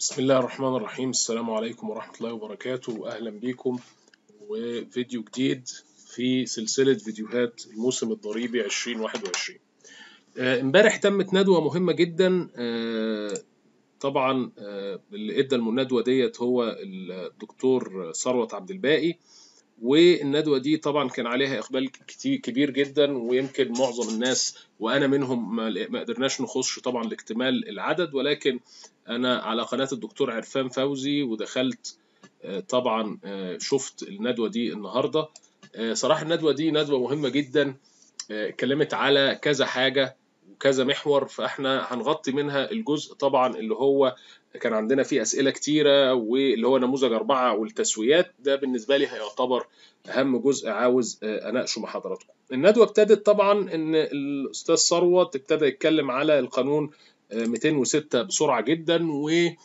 بسم الله الرحمن الرحيم. السلام عليكم ورحمة الله وبركاته. أهلا بكم. وفيديو جديد في سلسلة فيديوهات الموسم الضريبي 2021 آه، امبارح تمت ندوة مهمة جدا. آه، طبعا آه، اللي إدى الندوة ديت هو الدكتور ثروت عبد الباقي. والندوة دي طبعا كان عليها إقبال كتير كبير جدا ويمكن معظم الناس وأنا منهم ما قدرناش نخش طبعا لاكتمال العدد ولكن أنا على قناة الدكتور عرفان فوزي ودخلت آه، طبعا آه، شفت الندوة دي النهاردة. آه، صراحة الندوة دي ندوة مهمة جدا. اتكلمت على كذا حاجة. وكذا محور فإحنا هنغطي منها الجزء طبعا اللي هو كان عندنا فيه أسئلة كتيرة واللي هو نموذج أربعة والتسويات ده بالنسبة لي هيعتبر أهم جزء عاوز آه، أناقشه مع حضراتكم. الندوة ابتدت طبعا إن الأستاذ ثروت ابتدى يتكلم على القانون آه، 206 بسرعة جدا و آه،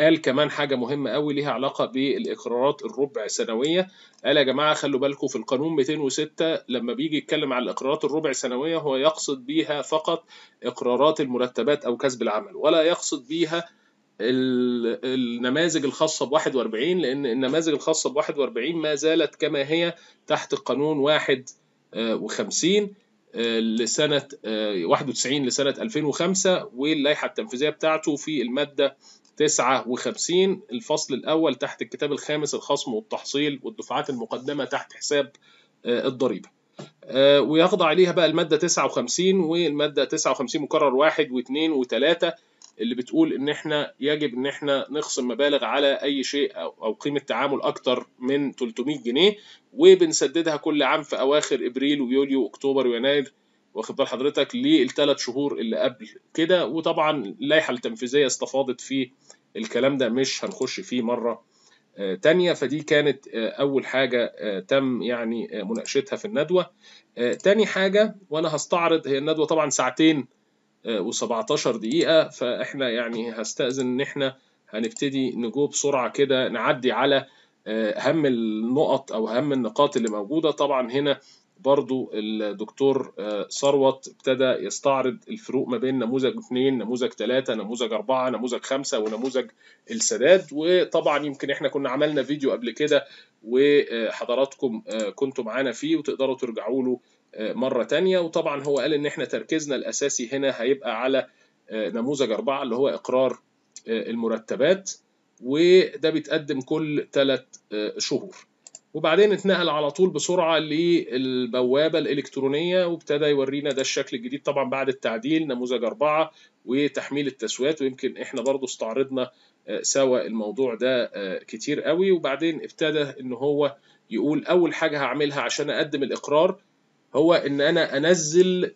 قال كمان حاجة مهمة قوي ليها علاقة بالإقرارات الربع سنوية. قال يا جماعة خلوا بالكم في القانون 206 لما بيجي يتكلم على الإقرارات الربع سنوية هو يقصد بيها فقط إقرارات المرتبات أو كسب العمل ولا يقصد بيها ال- النماذج الخاصة ب 41 لأن النماذج الخاصة ب 41 ما زالت كما هي تحت القانون 51 آه، لسنة آه، 91 لسنة 2005 واللائحة التنفيذية بتاعته في المادة 59 الفصل الأول تحت الكتاب الخامس الخصم والتحصيل والدفعات المقدمة تحت حساب آه، الضريبة. آه، ويخضع ليها بقى المادة 59 والمادة 59 مكرر واحد واثنين وثلاثة اللي بتقول إن إحنا يجب إن إحنا نخصم مبالغ على أي شيء أو أو قيمة تعامل أكتر من 300 جنيه وبنسددها كل عام في أواخر إبريل ويوليو وأكتوبر ويناير واخد بال حضرتك للثلاث شهور اللي قبل كده. وطبعا اللائحة التنفيذية استفاضت في الكلام ده مش هنخش فيه مرة آه، تانية. فدي كانت آه، أول حاجة آه، تم يعني مناقشتها في الندوة. تاني حاجة وأنا هستعرض هي الندوة طبعا ساعتين و17 دقيقة. فإحنا يعني هستأذن إن إحنا هنبتدي نجو بسرعة كده نعدي على أهم النقط أو أهم النقاط اللي موجودة. طبعا هنا برضو الدكتور آه، ثروت ابتدى يستعرض الفروق ما بين نموذج اثنين نموذج ثلاثة نموذج أربعة نموذج خمسة ونموذج السداد. وطبعا يمكن إحنا كنا عملنا فيديو قبل كده وحضراتكم آه، كنتوا معانا فيه وتقدروا ترجعوا له آه، مرة تانية. وطبعا هو قال إن إحنا تركيزنا الأساسي هنا هيبقى على نموذج أربعة اللي هو إقرار آه، المرتبات. وده بيتقدم كل ثلاث شهور. وبعدين اتنقل على طول بسرعة للبوابة الإلكترونية وابتدى يورينا ده الشكل الجديد طبعا بعد التعديل نموذج أربعة وتحميل التسويات ويمكن إحنا برضو استعرضنا آه، سوا الموضوع ده آه، كتير قوي. وبعدين ابتدى إن هو يقول أول حاجة هعملها عشان أقدم الإقرار هو إن أنا أنزل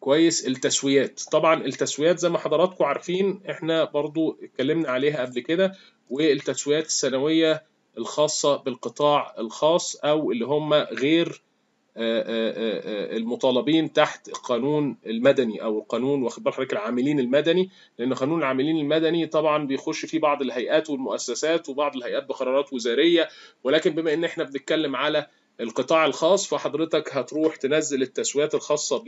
كويس التسويات. طبعا التسويات زي ما حضراتكم عارفين إحنا برضو اتكلمنا عليها قبل كده والتسويات السنوية الخاصة بالقطاع الخاص أو اللي هم غير آه، آه، آه، المطالبين تحت القانون المدني أو القانون واخد بال حضرتك العاملين المدني. لأن قانون العاملين المدني طبعا بيخش فيه بعض الهيئات والمؤسسات وبعض الهيئات بقرارات وزارية. ولكن بما إن إحنا بنتكلم على القطاع الخاص فحضرتك هتروح تنزل التسويات الخاصة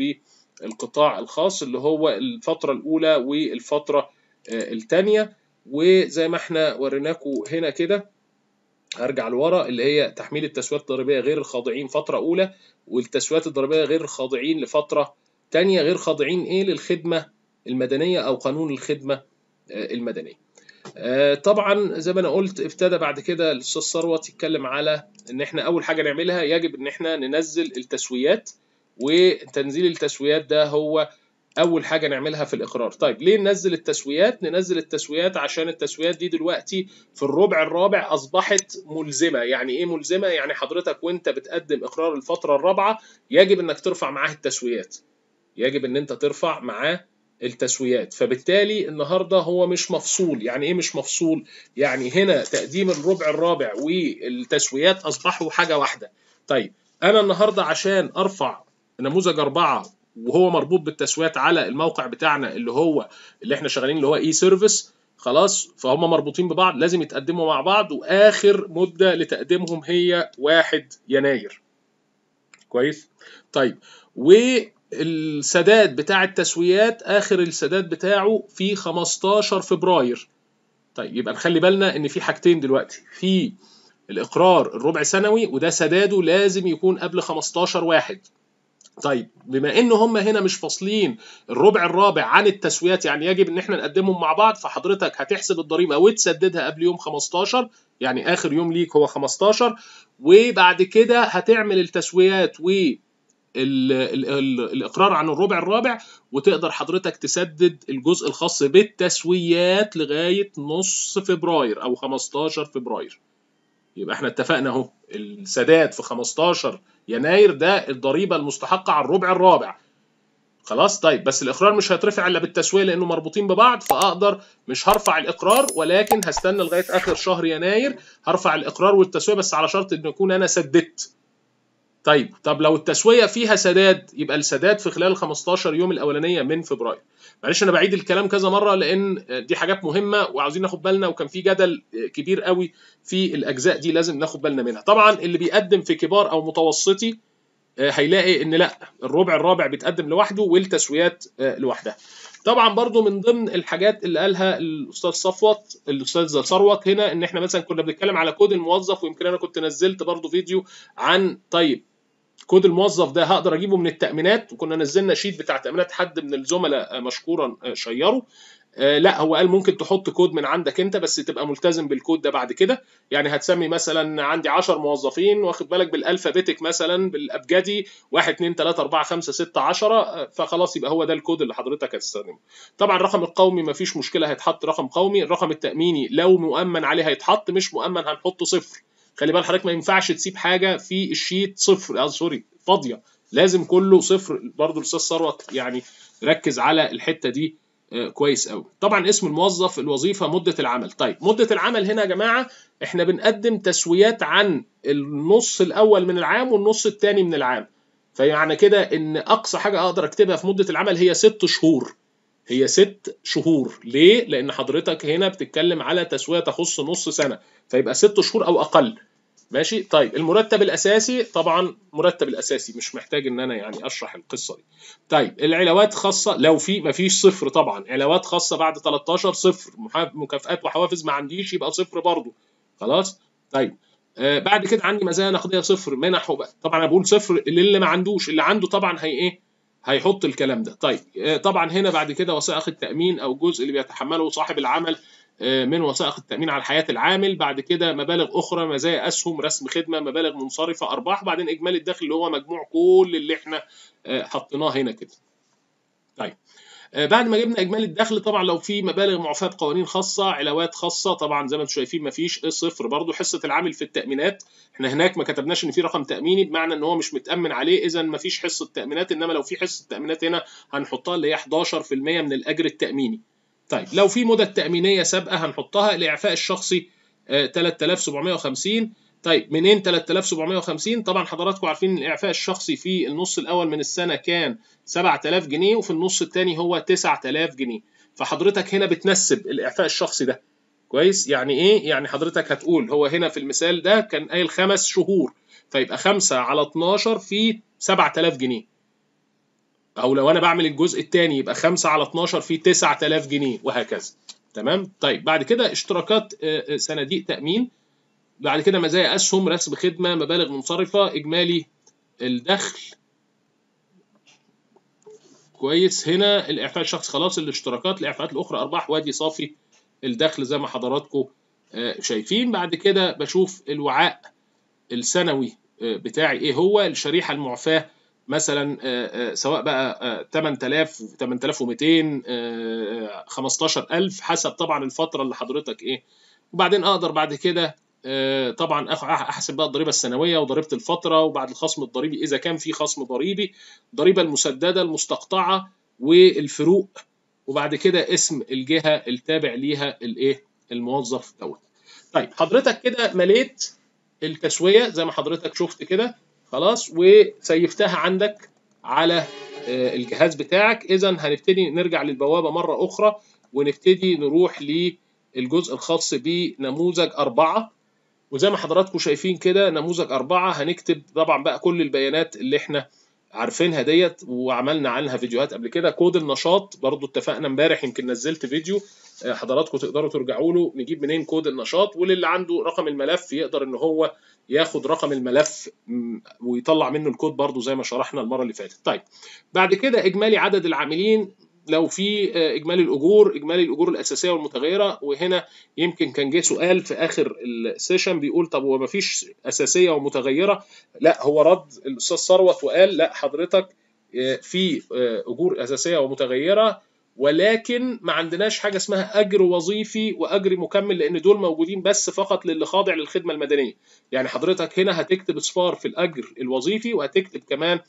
بالقطاع الخاص اللي هو الفترة الأولى والفترة الثانية وزي ما إحنا وريناكم هنا كده هرجع لورا اللي هي تحميل التسويات الضريبية غير الخاضعين فترة أولى والتسويات الضريبية غير الخاضعين لفترة تانية. غير خاضعين إيه؟ للخدمة المدنية أو قانون الخدمة آه، المدنيه آه، طبعا زي ما أنا قلت ابتدى بعد كده الأستاذ ثروت يتكلم على إن إحنا أول حاجة نعملها يجب إن إحنا ننزل التسويات وتنزيل التسويات ده هو أول حاجة نعملها في الإقرار. طيب ليه ننزل التسويات؟ ننزل التسويات عشان التسويات دي دلوقتي في الربع الرابع أصبحت ملزمة. يعني إيه ملزمة؟ يعني حضرتك وأنت بتقدم إقرار الفترة الرابعة يجب إنك ترفع معاه التسويات. يجب إن أنت ترفع معاه التسويات. فبالتالي النهارده هو مش مفصول. يعني إيه مش مفصول؟ يعني هنا تقديم الربع الرابع والتسويات أصبحوا حاجة واحدة. طيب أنا النهارده عشان أرفع نموذج أربعة وهو مربوط بالتسويات على الموقع بتاعنا اللي هو اللي إحنا شغالين اللي هو اي سيرفيس خلاص فهم مربوطين ببعض لازم يتقدموا مع بعض وآخر مدة لتقديمهم هي 1 يناير. كويس؟ طيب والسداد بتاع التسويات آخر السداد بتاعه في 15 فبراير. طيب يبقى نخلي بالنا إن في حاجتين دلوقتي. في الإقرار الربع سنوي وده سداده لازم يكون قبل 15 واحد. طيب بما ان هم هنا مش فاصلين الربع الرابع عن التسويات يعني يجب إن إحنا نقدمهم مع بعض فحضرتك هتحسب الضريبة وتسددها قبل يوم 15 يعني آخر يوم ليك هو 15 وبعد كده هتعمل التسويات و ال ال ال الإقرار عن الربع الرابع وتقدر حضرتك تسدد الجزء الخاص بالتسويات لغاية نص فبراير أو 15 فبراير. يبقى إحنا اتفقنا اهو. السداد في 15 يناير ده الضريبة المستحقة على الربع الرابع. خلاص؟ طيب بس الإقرار مش هيترفع إلا بالتسوية لأنه مربوطين ببعض فأقدر مش هرفع الإقرار ولكن هستنى لغاية آخر شهر يناير هرفع الإقرار والتسوية بس على شرط إن يكون أنا سددت. طيب طب لو التسوية فيها سداد يبقى السداد في خلال ال 15 يوم الأولانية من فبراير. معلش أنا بعيد الكلام كذا مرة لأن دي حاجات مهمة وعاوزين ناخد بالنا وكان في جدل كبير قوي في الأجزاء دي لازم ناخد بالنا منها. طبعا اللي بيقدم في كبار أو متوسطي هيلاقي إن لأ الربع الرابع بيتقدم لوحده والتسويات لوحدها. طبعا برضو من ضمن الحاجات اللي قالها الأستاذ صفوت الأستاذ ثروت هنا إن إحنا مثلا كنا بنتكلم على كود الموظف ويمكن أنا كنت نزلت برضو فيديو عن طيب كود الموظف ده هقدر اجيبه من التأمينات. وكنا نزلنا sheet بتاع تأمينات حد من الزملاء مشكورا شيره آه لا هو قال ممكن تحط كود من عندك انت بس تبقى ملتزم بالكود ده بعد كده. يعني هتسمي مثلا عندي 10 موظفين واخد بالك بال alphabetic مثلا بالأبجدي 1 2 3 4 5 6 10 فخلاص يبقى هو ده الكود اللي حضرتك هتستخدمه. طبعا الرقم القومي مفيش مشكلة هيتحط رقم قومي. الرقم التأميني لو مؤمن عليه هيتحط مش مؤمن هنحطه صفر. خلي بال حضرتك ما ينفعش تسيب حاجة في ال sheet صفر. آه sorry فاضية. لازم كله صفر. برضه الأستاذ ثروت يعني ركز على الحتة دي آه كويس قوي طبعا اسم الموظف الوظيفة مدة العمل. طيب مدة العمل هنا يا جماعة إحنا بنقدم تسويات عن النص الأول من العام والنص الثاني من العام. فيعني كده إن أقصى حاجة أقدر أكتبها في مدة العمل هي ست شهور. هي ست شهور. ليه؟ لأن حضرتك هنا بتتكلم على تسوية تخص نص سنة فيبقى ست شهور أو أقل. ماشي؟ طيب المرتب الأساسي طبعا مرتب الأساسي مش محتاج إن أنا يعني أشرح القصة دي. طيب العلاوات خاصة لو في ما فيش صفر طبعا. علاوات خاصة بعد 13 صفر. مكافئات وحوافز ما عنديش يبقى صفر برضو خلاص؟ طيب آه بعد كده عندي مزايا نقدية صفر منح. طبعا أنا بقول صفر اللي ما عندوش. اللي عنده طبعا هي إيه؟ هيحط الكلام ده. طيب آه طبعا هنا بعد كده وثائق التأمين أو الجزء اللي بيتحمله صاحب العمل من وثائق التأمين على حياة العامل بعد كده مبالغ أخرى مزايا أسهم رسم خدمة مبالغ منصرفة أرباح بعدين إجمالي الدخل اللي هو مجموع كل اللي إحنا حطيناه هنا كده. طيب بعد ما جبنا إجمالي الدخل طبعا لو في مبالغ معفاة قوانين خاصة علاوات خاصة طبعا زي ما أنتم شايفين مفيش صفر. برضو حصة العامل في التأمينات إحنا هناك ما كتبناش إن في رقم تأميني بمعنى إن هو مش متأمن عليه. اذا مفيش حصة تأمينات إنما لو في حصة تأمينات هنا هنحطها اللي هي 11% من الأجر التأميني. طيب لو في مدة تأمينية سابقة هنحطها الإعفاء الشخصي آه 3750 طيب منين 3750 طبعا حضراتكم عارفين الإعفاء الشخصي في النص الأول من السنة كان 7000 جنيه وفي النص الثاني هو 9000 جنيه. فحضرتك هنا بتنسب الإعفاء الشخصي ده. كويس؟ يعني إيه؟ يعني حضرتك هتقول هو هنا في المثال ده كان قايل خمس شهور. فيبقى 5 على 12 في 7000 جنيه. أو لو أنا بعمل الجزء الثاني يبقى 5 على 12 في 9000 جنيه وهكذا. تمام؟ طيب بعد كده اشتراكات صناديق تأمين. بعد كده مزايا أسهم رسم خدمة مبالغ منصرفة إجمالي الدخل كويس. هنا الإعفاء الشخص خلاص الاشتراكات الإعفاءات الأخرى أرباح وادي صافي الدخل زي ما حضراتكم شايفين. بعد كده بشوف الوعاء السنوي بتاعي إيه هو؟ الشريحة المعفاة مثلا سواء بقى 8000 8200 15000 حسب طبعا الفترة اللي حضرتك إيه. وبعدين أقدر بعد كده طبعا أحسب بقى الضريبة السنوية وضريبة الفترة وبعد الخصم الضريبي إذا كان في خصم ضريبي الضريبة المسددة المستقطعة والفروق وبعد كده اسم الجهة التابع ليها الإيه؟ الموظف دوت. طيب حضرتك كده مليت التسوية زي ما حضرتك شفت كده خلاص وسيفتها عندك على الجهاز بتاعك. إذا هنبتدي نرجع للبوابة مرة أخرى ونبتدي نروح للجزء الخاص بنموذج أربعة. وزي ما حضراتكم شايفين كده نموذج أربعة. هنكتب طبعا بقى كل البيانات اللي إحنا عارفينها ديت وعملنا عنها فيديوهات قبل كده. كود النشاط برضو اتفقنا امبارح يمكن نزلت فيديو. آه، حضراتكم تقدروا ترجعوا له. نجيب منين كود النشاط؟ وللي عنده رقم الملف يقدر إن هو ياخد رقم الملف ويطلع منه الكود برضو زي ما شرحنا المرة اللي فاتت. طيب بعد كده إجمالي عدد العاملين. لو في آه، إجمالي الأجور إجمالي الأجور الأساسية والمتغيرة وهنا يمكن كان جه سؤال في آخر ال session بيقول طب هو مفيش أساسية ومتغيرة؟ لا هو رد الأستاذ ثروت وقال لا حضرتك آه، في آه، أجور أساسية ومتغيرة ولكن ما عندناش حاجة اسمها أجر وظيفي وأجر مكمل لأن دول موجودين بس فقط للي خاضع للخدمة المدنية. يعني حضرتك هنا هتكتب اصفار في الأجر الوظيفي وهتكتب كمان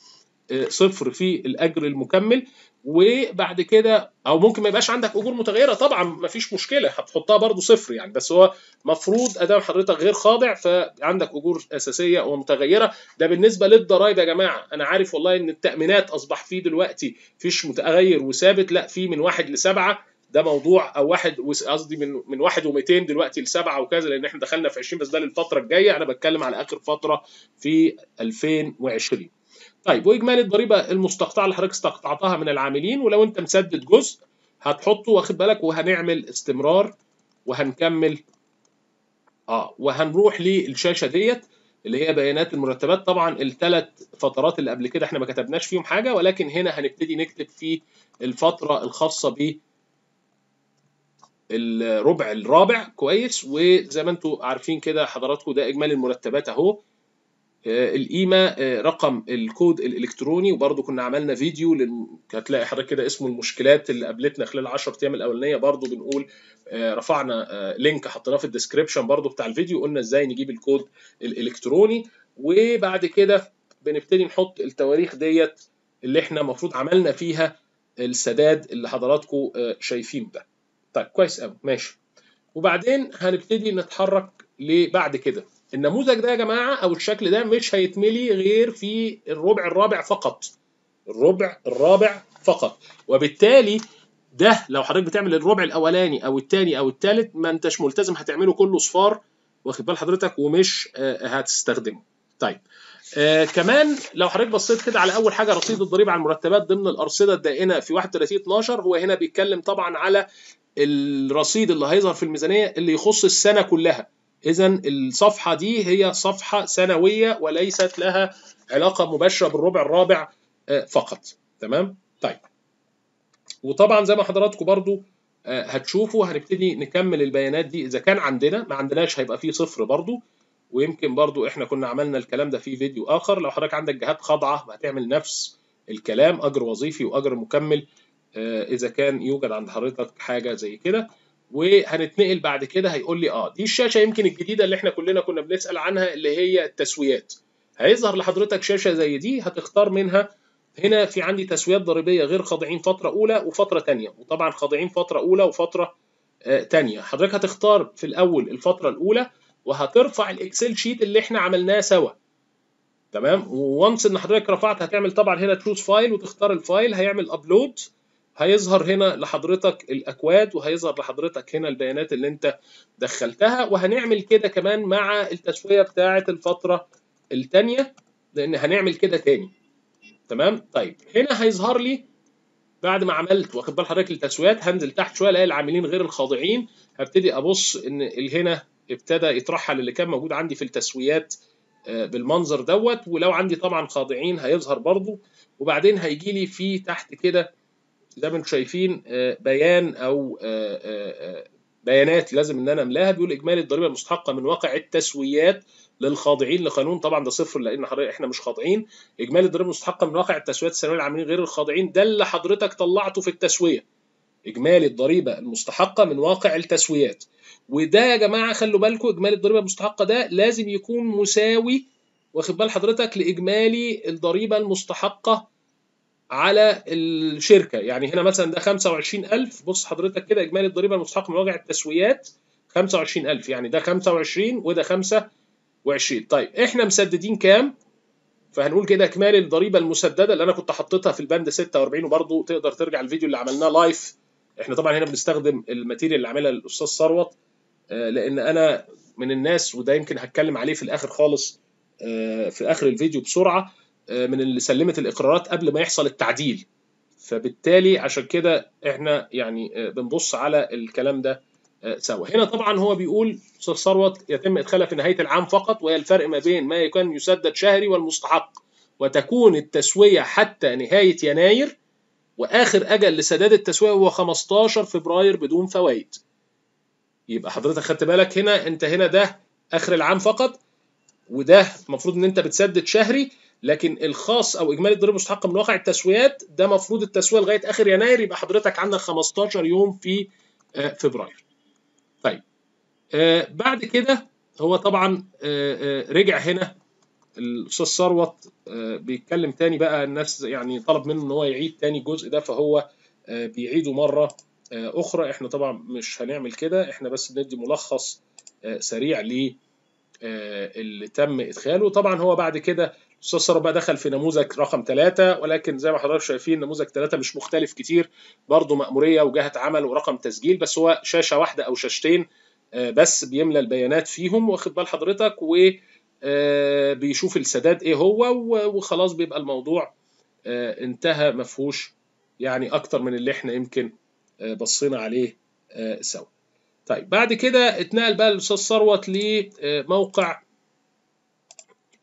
صفر في الأجر المكمل. وبعد كده أو ممكن ما يبقاش عندك أجور متغيرة. طبعا ما فيش مشكلة هتحطها برضو صفر يعني. بس هو مفروض أدام حضرتك غير خاضع فعندك أجور أساسية ومتغيرة. ده بالنسبة للضرائب يا جماعة. أنا عارف والله إن التأمينات أصبح فيه دلوقتي فيش متغير وثابت. لأ في من واحد لسبعة. ده موضوع أو واحد قصدي من من واحد و200 دلوقتي لسبعة وكذا لأن إحنا دخلنا في 20 بس ده للفترة الجاية. أنا بتكلم على آخر فترة في 2020 طيب وإجمالي الضريبة المستقطعة اللي حضرتك استقطعتها من العاملين ولو أنت مسدد جزء هتحطه واخد بالك؟ وهنعمل استمرار وهنكمل آه وهنروح للشاشة ديت اللي هي بيانات المرتبات. طبعا الثلاث فترات اللي قبل كده إحنا ما كتبناش فيهم حاجة ولكن هنا هنبتدي نكتب في الفترة الخاصة ب الربع الرابع. كويس. وزي ما أنتم عارفين كده حضراتكم ده إجمالي المرتبات أهو. القيمة آه، رقم الكود الإلكتروني وبرضه كنا عملنا فيديو. هتلاقي حضرتك كده اسمه المشكلات اللي قابلتنا خلال 10 أيام الأولانية برضه بنقول آه، رفعنا آه، link حطيناه في ال description برضه بتاع الفيديو قلنا إزاي نجيب الكود الإلكتروني وبعد كده بنبتدي نحط التواريخ ديت اللي إحنا المفروض عملنا فيها السداد اللي حضراتكم آه، شايفينه ده طيب كويس قوي ماشي وبعدين هنبتدي نتحرك لبعد كده النموذج ده يا جماعة أو الشكل ده مش هيتملي غير في الربع الرابع فقط. الربع الرابع فقط. وبالتالي ده لو حضرتك بتعمل الربع الأولاني أو الثاني أو الثالث ما أنتش ملتزم هتعمله كله صفار واخد بال حضرتك؟ ومش آه، هتستخدمه. طيب آه كمان لو حضرتك بصيت كده على أول حاجة رصيد الضريبة على المرتبات ضمن الأرصدة الدائنة في 31 12 هو هنا بيتكلم طبعا على الرصيد اللي هيظهر في الميزانية اللي يخص السنة كلها. اذا الصفحة دي هي صفحة سنوية وليست لها علاقة مباشرة بالربع الرابع آه، فقط. تمام؟ طيب. وطبعا زي ما حضراتكم برضو آه، هتشوفوا هنبتدي نكمل البيانات دي. إذا كان عندنا ما عندناش هيبقى فيه صفر برضو. ويمكن برضو إحنا كنا عملنا الكلام ده في فيديو آخر. لو حضرتك عندك جهات خاضعة هتعمل نفس الكلام. أجر وظيفي وأجر مكمل آه، إذا كان يوجد عند حضرتك حاجة زي كده. وهنتنقل بعد كده هيقول لي آه دي الشاشة يمكن الجديدة اللي إحنا كلنا كنا بنسأل عنها اللي هي التسويات. هيظهر لحضرتك شاشة زي دي هتختار منها. هنا في عندي تسويات ضريبية غير خاضعين فترة أولى وفترة ثانية وطبعا خاضعين فترة أولى وفترة ثانية حضرتك هتختار في الأول الفترة الأولى وهترفع ال Excel sheet اللي إحنا عملناه سوا. تمام؟ و once إن حضرتك رفعت هتعمل طبعا هنا choose file وتختار ال file هيعمل upload هيظهر هنا لحضرتك الأكواد وهيظهر لحضرتك هنا البيانات اللي أنت دخلتها. وهنعمل كده كمان مع التسويه بتاعة الفترة الثانية لأن هنعمل كده تاني. تمام؟ طيب هنا هيظهر لي بعد ما عملت واخد بال حضرتك التسويات هنزل تحت شوية ألاقي العاملين غير الخاضعين. هبتدي أبص إن ال- هنا ابتدى يترحل اللي كان موجود عندي في التسويات آه، بالمنظر دوت. ولو عندي طبعا خاضعين هيظهر برضو. وبعدين هيجي لي في تحت كده زي ما أنتم شايفين آه، بيان أو آه، آه، بيانات لازم إن أنا أملاها. بيقول إجمالي الضريبة المستحقة من واقع التسويات للخاضعين لقانون. طبعا ده صفر لأن حضرتك إحنا مش خاضعين. إجمالي الضريبة المستحقة من واقع التسويات السنوية للعاملين غير الخاضعين. ده اللي حضرتك طلعته في التسوية. إجمالي الضريبة المستحقة من واقع التسويات. وده يا جماعة خلوا بالكم إجمالي الضريبة المستحقة ده لازم يكون مساوي واخد بال حضرتك لإجمالي الضريبة المستحقة على الشركة. يعني هنا مثلا ده 25000 بص حضرتك كده إجمالي الضريبة المستحقة من واقع التسويات 25000 يعني ده 25 وده 25 طيب إحنا مسددين كام؟ فهنقول كده إجمالي الضريبة المسددة اللي أنا كنت حطيتها في البند 46 وبرضه تقدر ترجع الفيديو اللي عملناه live إحنا طبعا هنا بنستخدم ال material اللي عاملها الأستاذ ثروت آه، لأن أنا من الناس وده يمكن هتكلم عليه في الآخر خالص آه، في آخر الفيديو بسرعة. من اللي سلمت الإقرارات قبل ما يحصل التعديل. فبالتالي عشان كده إحنا يعني بنبص على الكلام ده سوا. هنا طبعا هو بيقول ثروت يتم إدخالها في نهاية العام فقط وهي الفرق ما بين ما كان يسدد شهري والمستحق وتكون التسوية حتى نهاية يناير وآخر أجل لسداد التسوية هو 15 فبراير بدون فوائد. يبقى حضرتك خدت بالك هنا انت هنا ده آخر العام فقط وده المفروض إن أنت بتسدد شهري لكن الخاص أو إجمالي الضريبة المستحقة من واقع التسويات ده مفروض التسوية لغاية آخر يناير يبقى حضرتك عندك 15 يوم في فبراير. طيب آه بعد كده هو طبعا آه آه رجع هنا الأستاذ ثروت بيتكلم تاني بقى الناس يعني طلب منه إن هو يعيد تاني الجزء ده فهو بيعيده مرة أخرى إحنا طبعا مش هنعمل كده إحنا بس بندي ملخص سريع ل اللي تم إدخاله طبعا هو بعد كده ثروت بقى دخل في نموذج رقم ثلاثة ولكن زي ما حضراتكم شايفين نموذج ثلاثة مش مختلف كتير برضه مأمورية وجهة عمل ورقم تسجيل بس هو شاشة واحدة أو شاشتين بس بيملى البيانات فيهم واخد بال حضرتك و بيشوف السداد إيه هو وخلاص بيبقى الموضوع انتهى مفهوش يعني أكتر من اللي إحنا يمكن بصينا عليه سوا. طيب بعد كده اتنقل بقى الاستاذ ثروت لموقع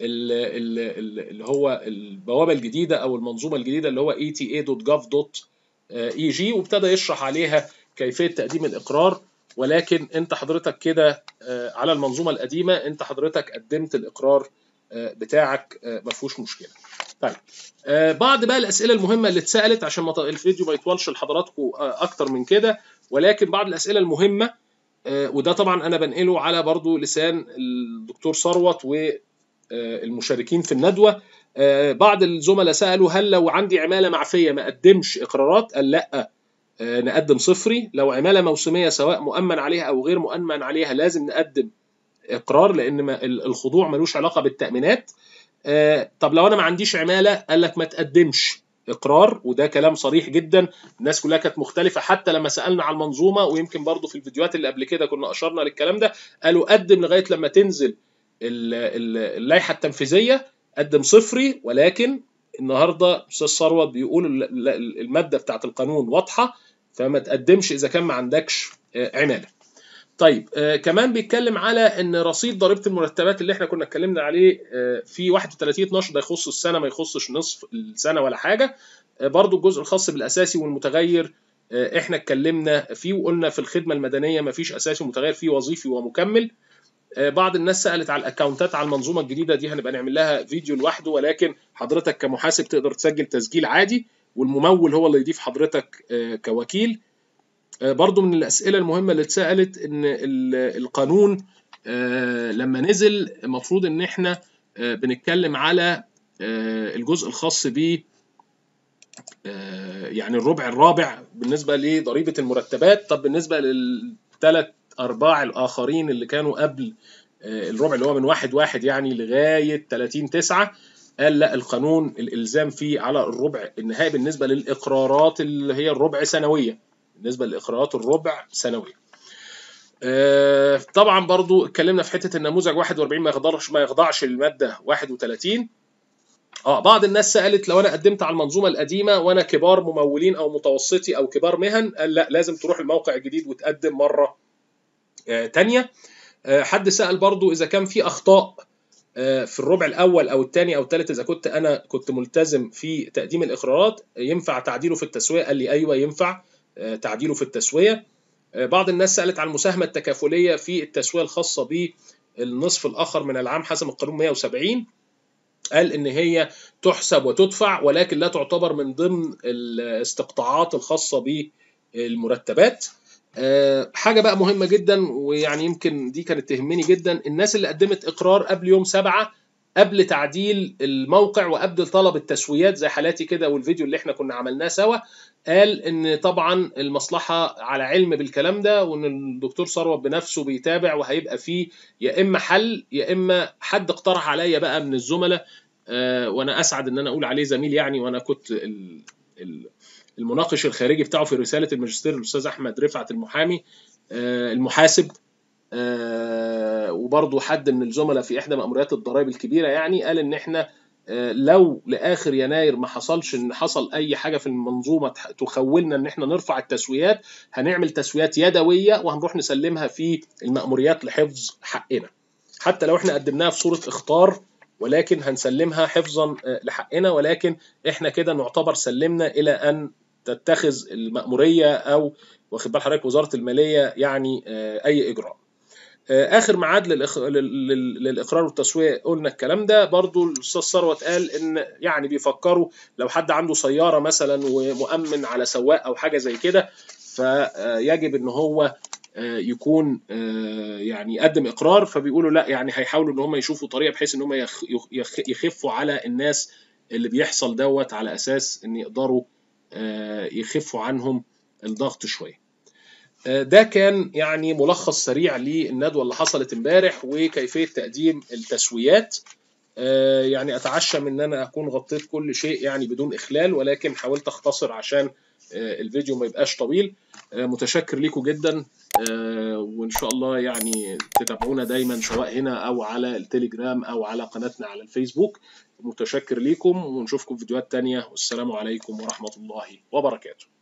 اللي هو البوابة الجديدة أو المنظومة الجديدة اللي هو eta.gov.eg وابتدى يشرح عليها كيفية تقديم الإقرار ولكن أنت حضرتك كده على المنظومة القديمة أنت حضرتك قدمت الإقرار بتاعك ما فيهوش مشكلة. طيب بعض بقى الأسئلة المهمة اللي اتسألت عشان الفيديو ما يطولش لحضراتكم أكتر من كده ولكن بعض الأسئلة المهمة وده طبعا أنا بنقله على برضو لسان الدكتور ثروت والمشاركين في الندوة. بعض الزملاء سألوا هل لو عندي عمالة معفية ما أقدمش إقرارات؟ قال لأ. نقدم صفري. لو عمالة موسمية سواء مؤمن عليها أو غير مؤمن عليها لازم نقدم إقرار لأن الخضوع ملوش علاقة بالتأمينات. طب لو أنا ما عنديش عمالة قال لك ما تقدمش إقرار وده كلام صريح جدا. الناس كلها كانت مختلفة. حتى لما سألنا على المنظومة ويمكن برضو في الفيديوهات اللي قبل كده كنا أشرنا للكلام ده قالوا قدم لغاية لما تنزل اللائحة التنفيذية قدم صفري ولكن النهارده أستاذ ثروت بيقول المادة بتاعت القانون واضحة فما تقدمش إذا كان ما عندكش عماله. طيب آه كمان بيتكلم على إن رصيد ضريبة المرتبات اللي إحنا كنا اتكلمنا عليه آه في 31 12 ده يخص السنة ما يخصش نصف السنة ولا حاجة آه برضو الجزء الخاص بالأساسي والمتغير آه إحنا اتكلمنا فيه وقلنا في الخدمة المدنية ما فيش أساسي ومتغير فيه وظيفي ومكمل آه بعض الناس سألت على الاكونتات على المنظومة الجديدة دي هنبقى نعمل لها فيديو لوحده ولكن حضرتك كمحاسب تقدر تسجل تسجيل عادي والممول هو اللي يضيف حضرتك آه كوكيل. برضو من الأسئلة المهمة اللي اتسألت إن القانون لما نزل المفروض إن إحنا بنتكلم على الجزء الخاص ب يعني الربع الرابع بالنسبة لضريبة المرتبات. طب بالنسبة للثلاث أرباع الآخرين اللي كانوا قبل الربع اللي هو من واحد واحد يعني لغاية 30 تسعة قال لا القانون الإلزام فيه على الربع النهائي بالنسبة للإقرارات اللي هي الربع سنوية بالنسبة لاقرارات الربع سنويا. آه طبعا برضو اتكلمنا في حتة النموذج 41 ما يخضعش ما يخضعش للمادة 31 آه بعض الناس سألت لو أنا قدمت على المنظومة القديمة وأنا كبار ممولين أو متوسطي أو كبار مهن قال لا لازم تروح الموقع الجديد وتقدم مرة آه تانية. آه حد سأل برضو إذا كان في أخطاء في الربع الأول أو الثاني أو الثالث إذا كنت أنا كنت ملتزم في تقديم الإقرارات ينفع تعديله في التسوية؟ قال لي أيوه ينفع تعديله في التسوية. بعض الناس سألت عن المساهمه التكافليه في التسوية الخاصة بالنصف الآخر من العام حسب القانون 170 قال إن هي تحسب وتدفع ولكن لا تعتبر من ضمن الاستقطاعات الخاصة بالمرتبات. حاجة بقى مهمة جدا ويعني يمكن دي كانت تهمني جدا. الناس اللي قدمت إقرار قبل يوم سبعة قبل تعديل الموقع وقبل طلب التسويات زي حالاتي كده والفيديو اللي إحنا كنا عملناه سوا قال إن طبعا المصلحة على علم بالكلام ده وإن الدكتور ثروت بنفسه بيتابع وهيبقى فيه يا إما حل يا إما حد اقترح عليا بقى من الزملاء. آه وأنا أسعد إن أنا أقول عليه زميل يعني وأنا كنت ال ال المناقش الخارجي بتاعه في رسالة الماجستير الأستاذ أحمد رفعت المحامي آه المحاسب آه وبرضه حد من الزملاء في إحدى مأموريات الضرائب الكبيرة يعني قال إن إحنا لو لآخر يناير ما حصلش إن حصل أي حاجة في المنظومة تخولنا إن إحنا نرفع التسويات هنعمل تسويات يدوية وهنروح نسلمها في المأموريات لحفظ حقنا. حتى لو إحنا قدمناها في صورة اختار ولكن هنسلمها حفظا لحقنا ولكن إحنا كده نعتبر سلمنا إلى أن تتخذ المأمورية أو واخد بال حضرتك وزارة المالية يعني أي إجراء. آخر ميعاد للإخ... للإقرار والتسوية قلنا الكلام ده برضو الأستاذ ثروت قال إن يعني بيفكروا لو حد عنده سيارة مثلا ومؤمن على سواق أو حاجة زي كده فيجب إن هو يكون يعني يقدم إقرار فبيقولوا لا يعني هيحاولوا إن هم يشوفوا طريقة بحيث إن هم يخفوا على الناس اللي بيحصل دوت على أساس إن يقدروا يخفوا عنهم الضغط شوية. ده كان يعني ملخص سريع للندوة اللي حصلت امبارح وكيفية تقديم التسويات. يعني أتعشى إن أنا أكون غطيت كل شيء يعني بدون إخلال ولكن حاولت أختصر عشان الفيديو ما يبقاش طويل. متشكر ليكم جدا وإن شاء الله يعني تتابعونا دايما سواء هنا أو على التليجرام أو على قناتنا على الفيسبوك متشكر ليكم ونشوفكم في فيديوهات تانية. والسلام عليكم ورحمة الله وبركاته.